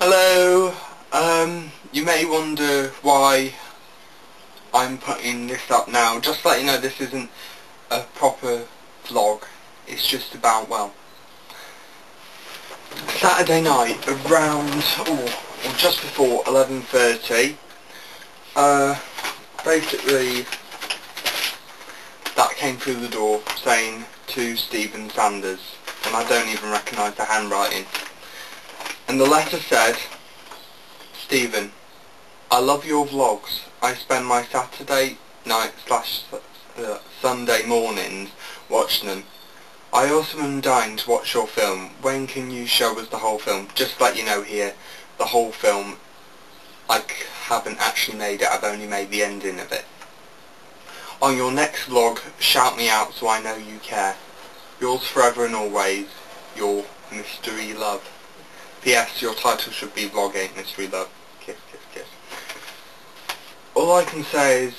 Hello, um, you may wonder why I'm putting this up now. Just to let you know this isn't a proper vlog, it's just about, well, Saturday night around, oh, or just before 11.30, uh, basically that came through the door saying to Stephen Sanders, and I don't even recognise the handwriting. And the letter said, Stephen, I love your vlogs. I spend my Saturday night slash uh, Sunday mornings watching them. I also am dying to watch your film. When can you show us the whole film? Just let you know here, the whole film, I haven't actually made it. I've only made the ending of it. On your next vlog, shout me out so I know you care. Yours forever and always, your mystery love. P.S. Your title should be Vlog 8 Mystery Love. Kiss, kiss, kiss. All I can say is,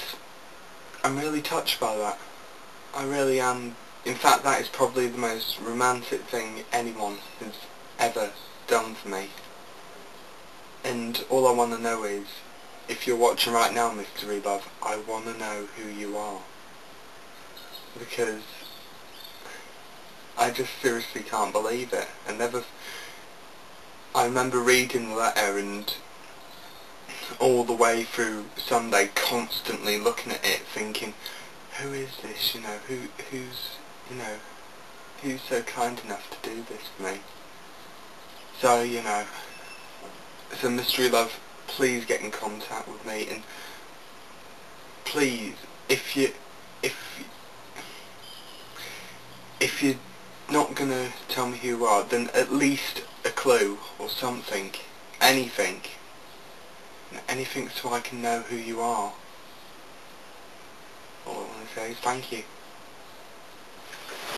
I'm really touched by that. I really am. In fact, that is probably the most romantic thing anyone has ever done for me. And all I want to know is, if you're watching right now, Mystery Love, I want to know who you are. Because I just seriously can't believe it. I never I remember reading the letter and all the way through Sunday constantly looking at it thinking, who is this, you know, who, who's, you know, who's so kind enough to do this for me? So, you know, so Mystery Love, please get in contact with me and please, if you, if, if you're not gonna tell me who you are, then at least clue or something, anything, anything so I can know who you are. All I want to say is thank you.